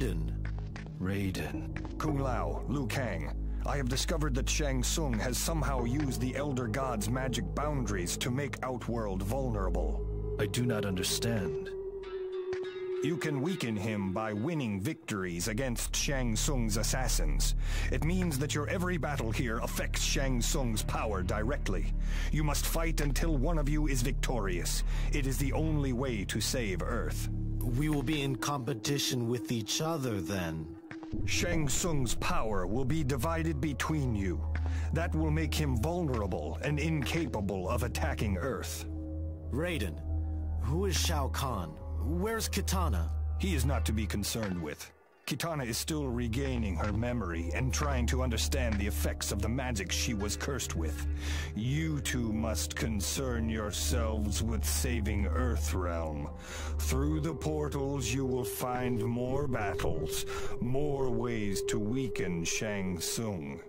Raiden. Raiden. Kung Lao, Liu Kang. I have discovered that Shang Tsung has somehow used the Elder God's magic boundaries to make Outworld vulnerable. I do not understand. You can weaken him by winning victories against Shang Tsung's assassins. It means that your every battle here affects Shang Tsung's power directly. You must fight until one of you is victorious. It is the only way to save Earth. We will be in competition with each other then. Shang Tsung's power will be divided between you. That will make him vulnerable and incapable of attacking Earth. Raiden, who is Shao Kahn? Where's Kitana? He is not to be concerned with. Kitana is still regaining her memory and trying to understand the effects of the magic she was cursed with. You two must concern yourselves with saving Earthrealm. Through the portals you will find more battles, more ways to weaken Shang Tsung.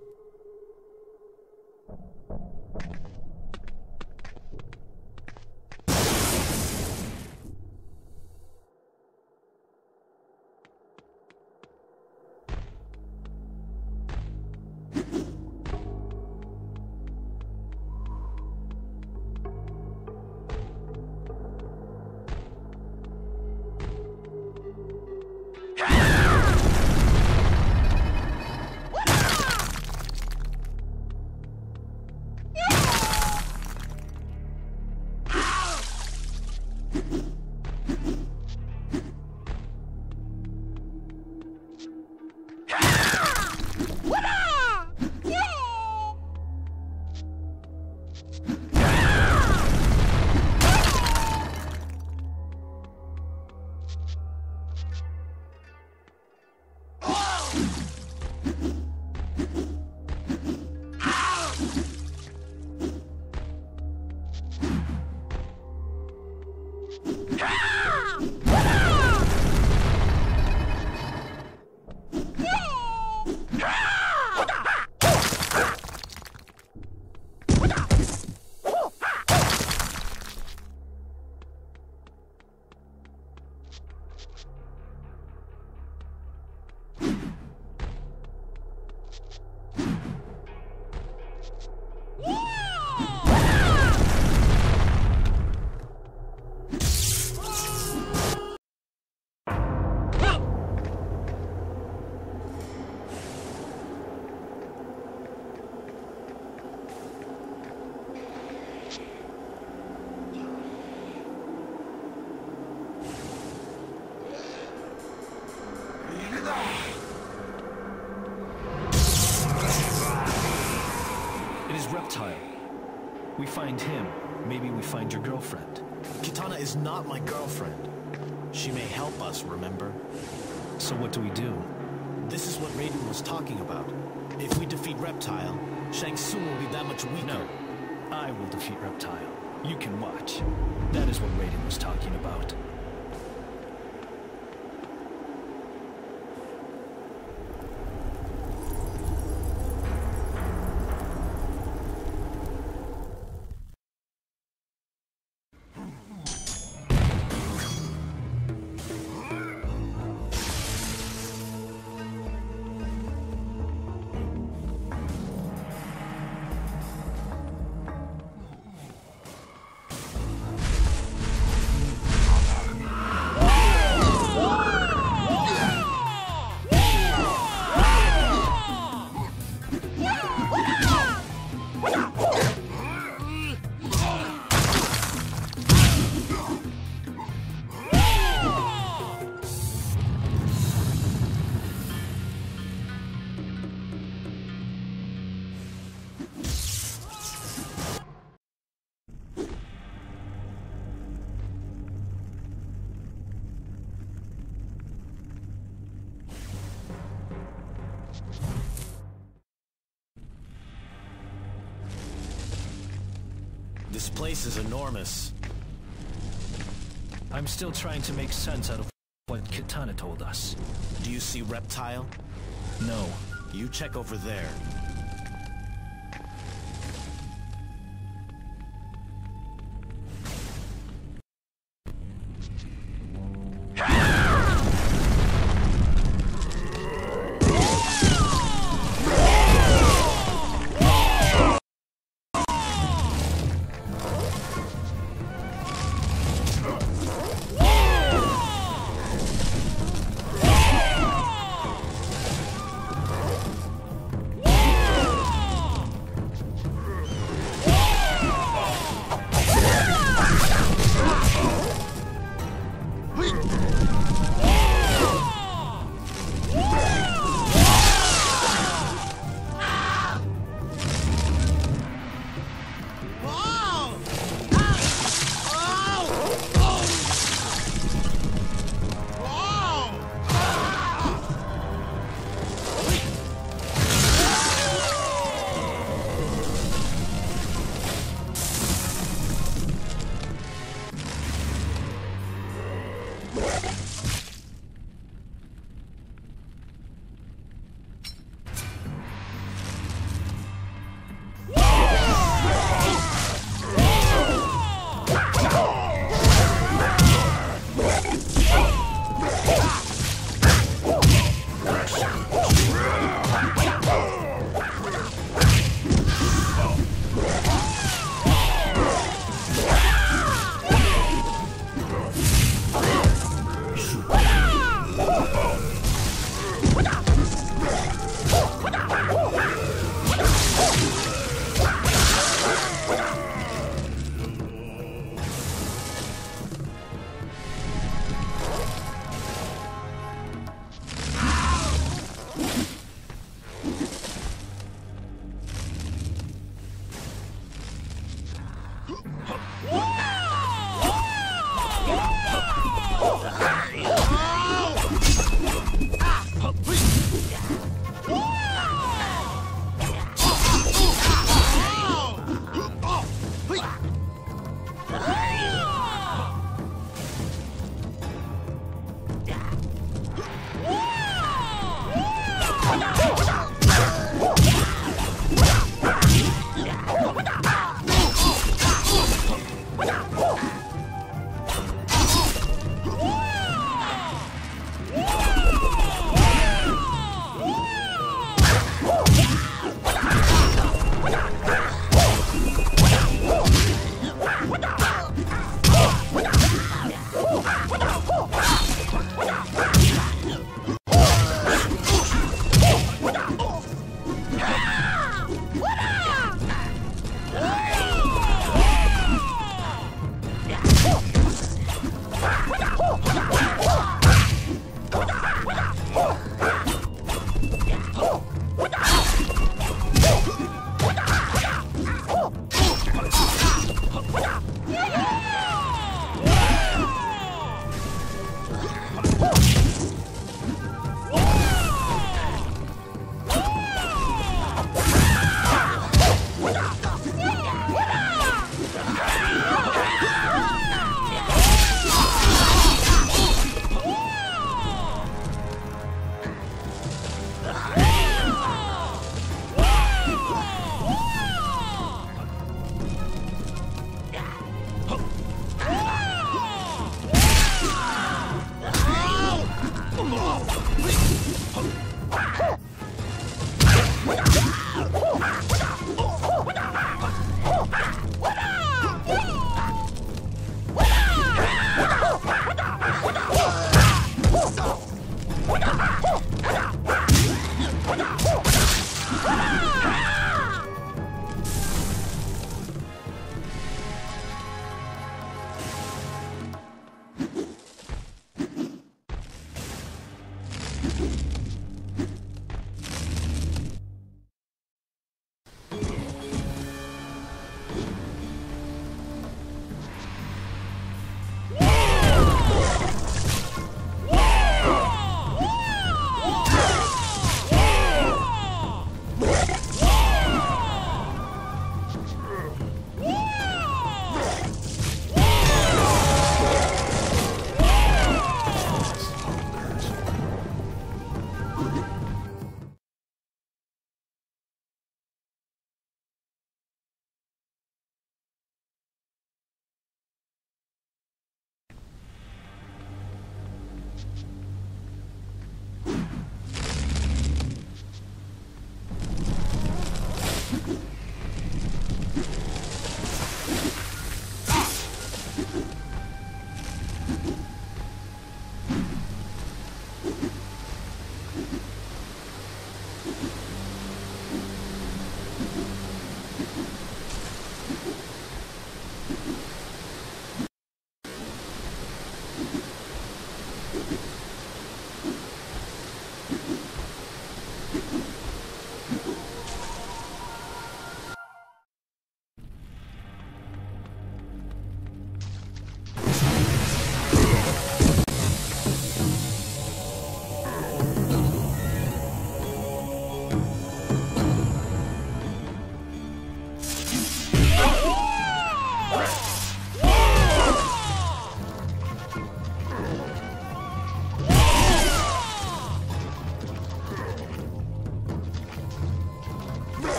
Is not my girlfriend. She may help us, remember? So what do we do? This is what Raiden was talking about. If we defeat Reptile, Shang Tsung will be that much weaker. No. I will defeat Reptile. You can watch. That is what Raiden was talking about. Place is enormous. I'm still trying to make sense out of what Kitana told us. Do you see Reptile? No. You check over there.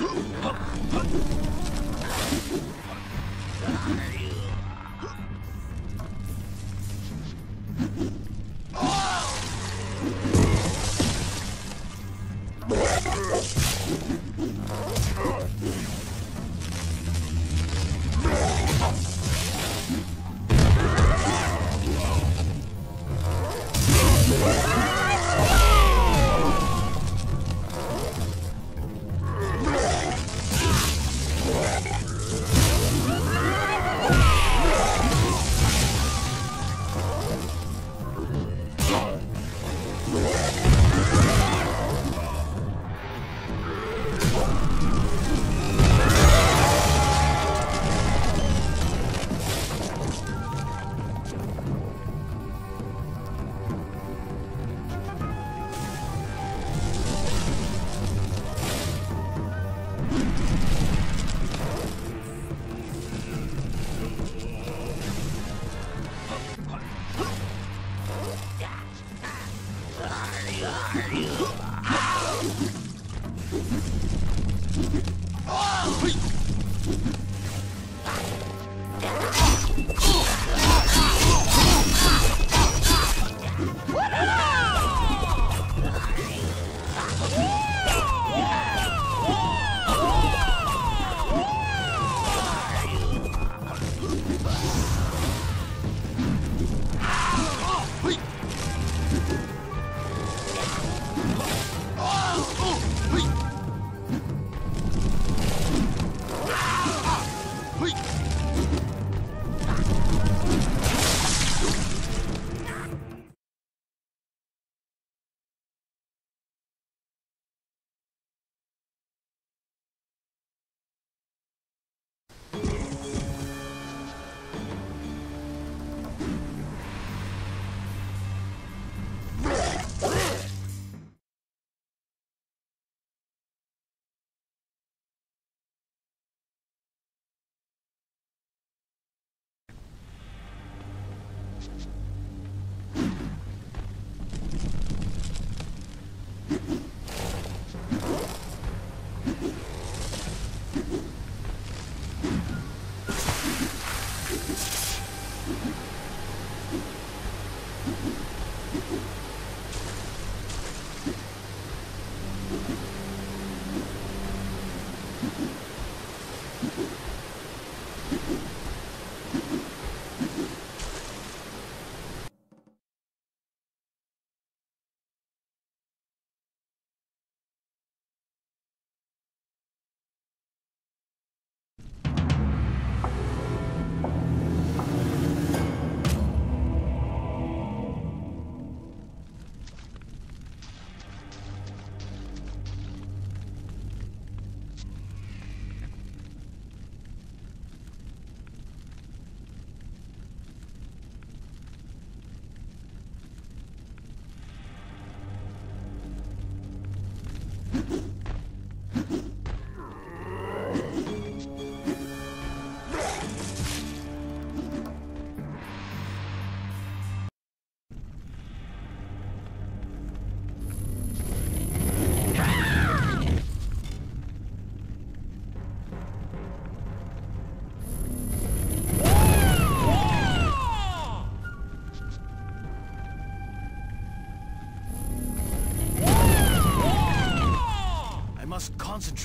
Huh?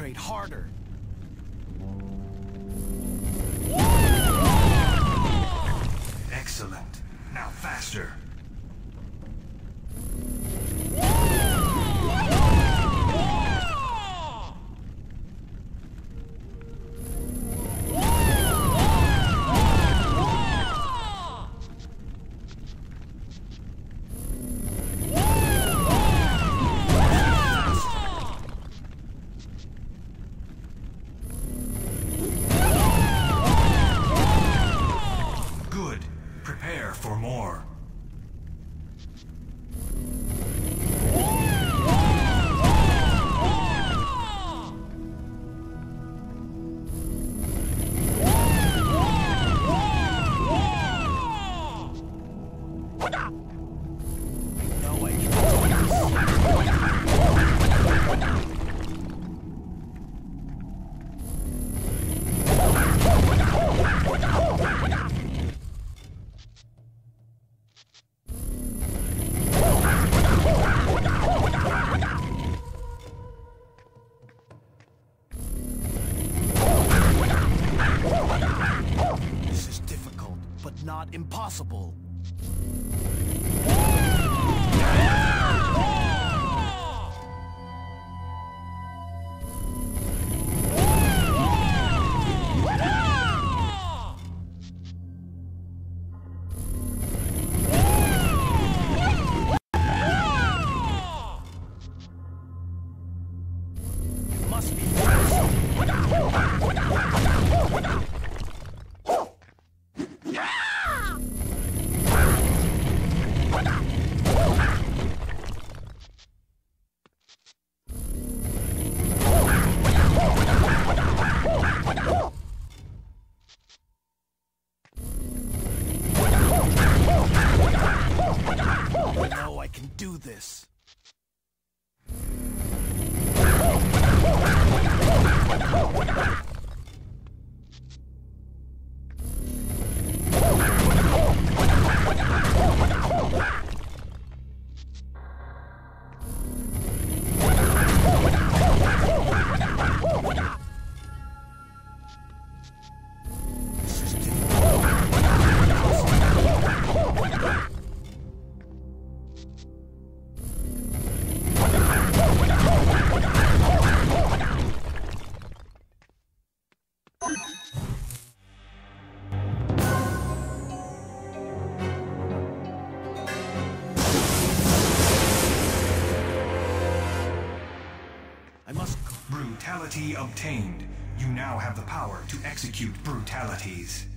Concentrate harder. Impossible. Brutality obtained. You now have the power to execute brutalities.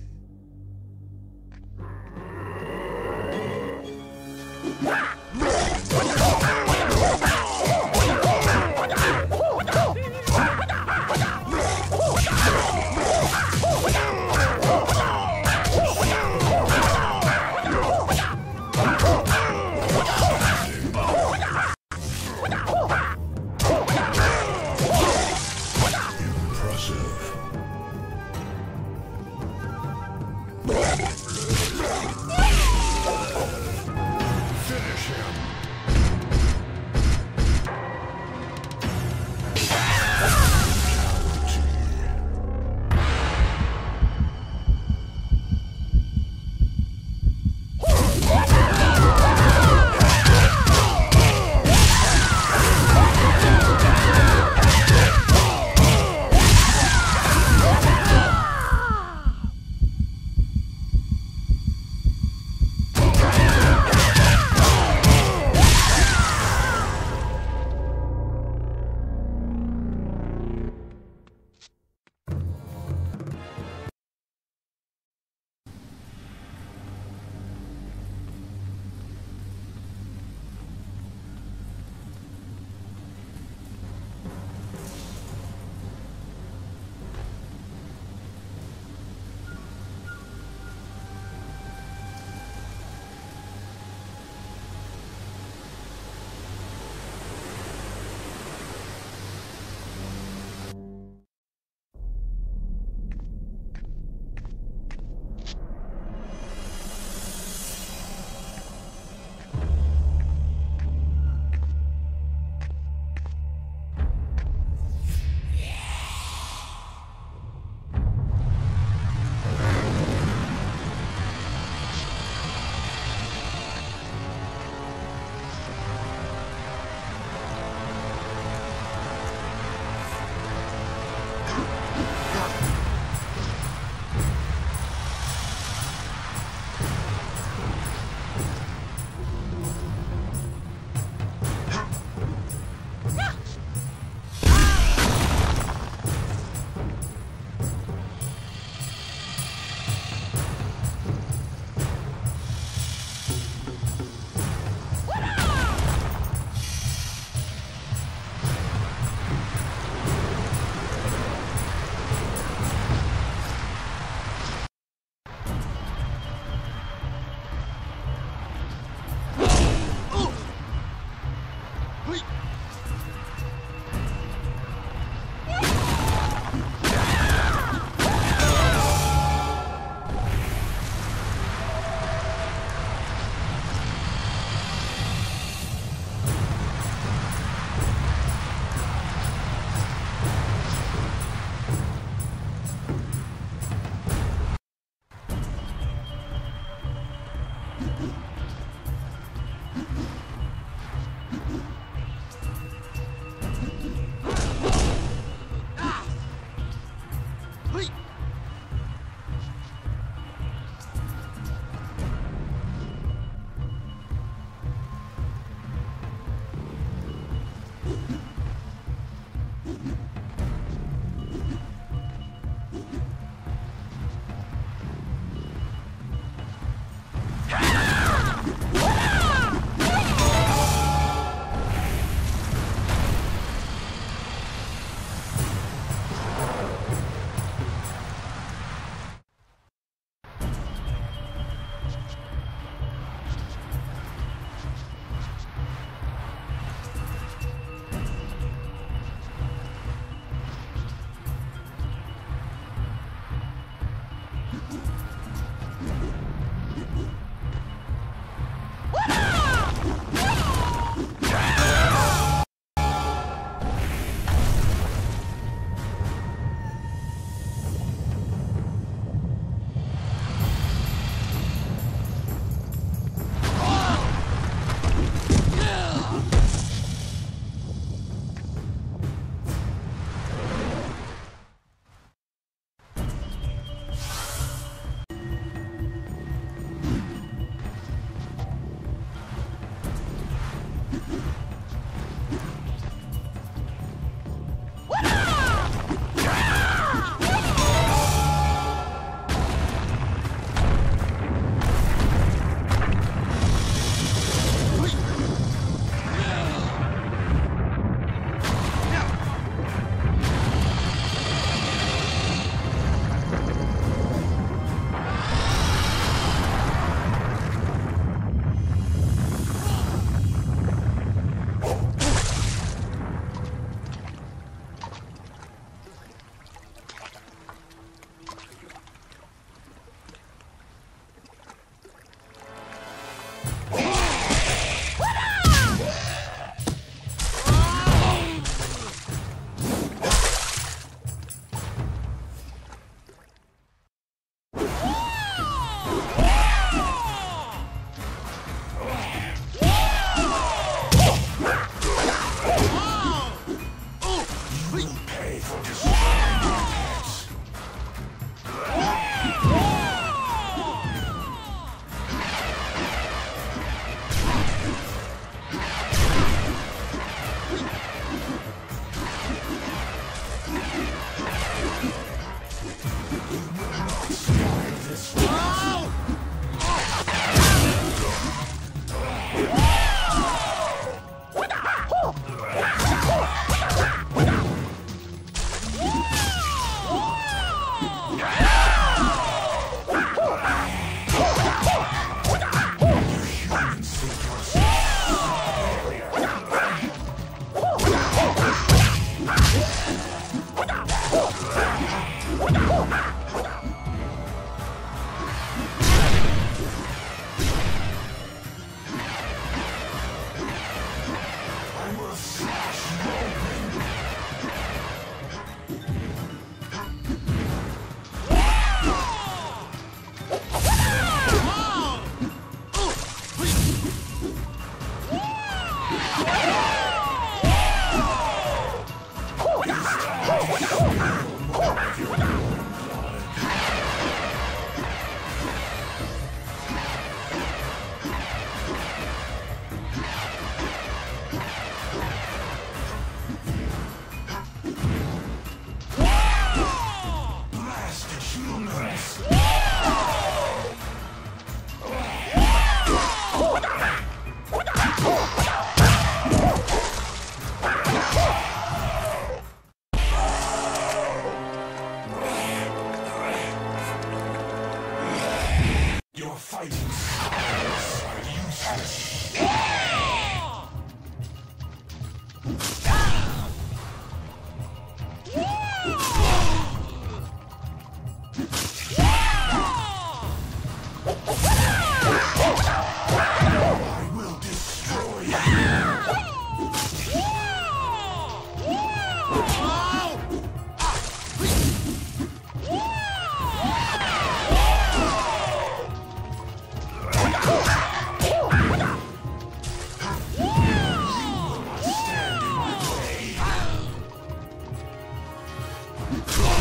Oh.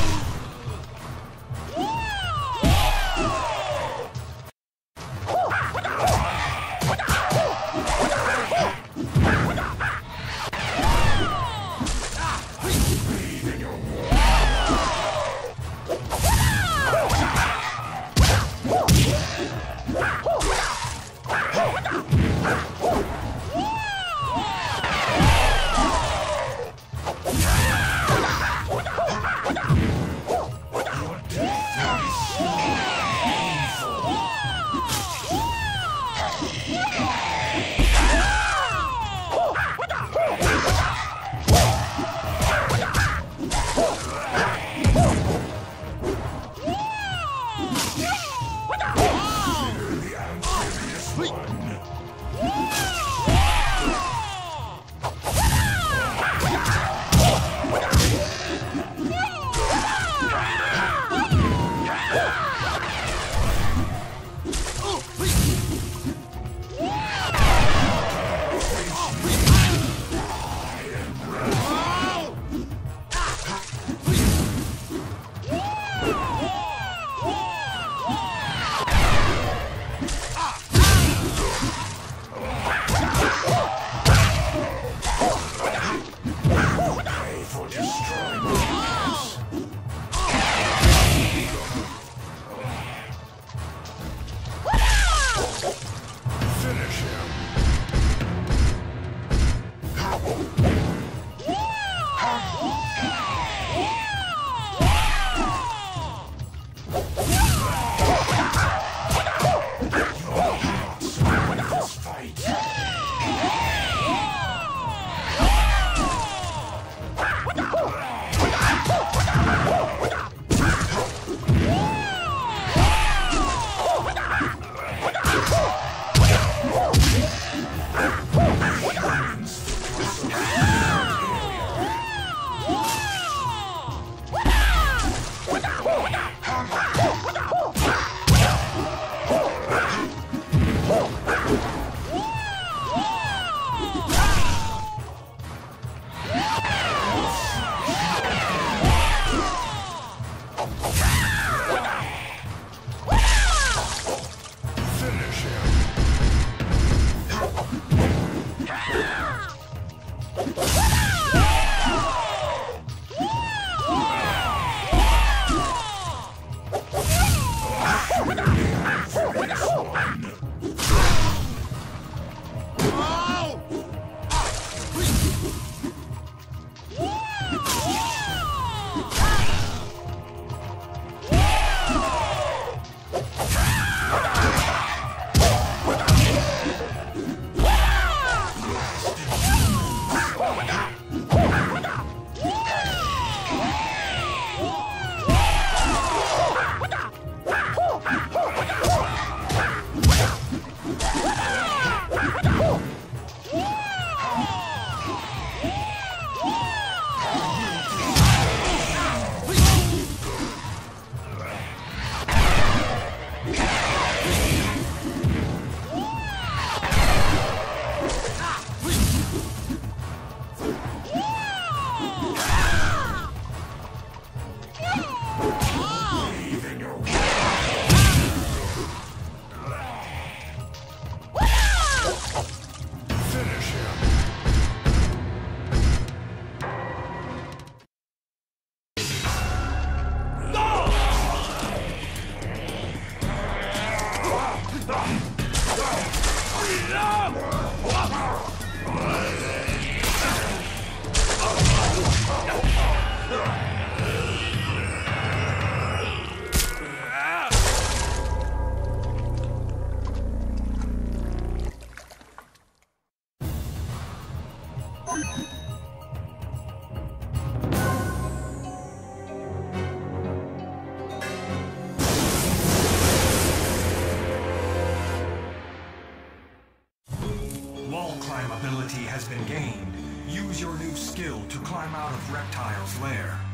Use your new skill to climb out of Reptile's lair.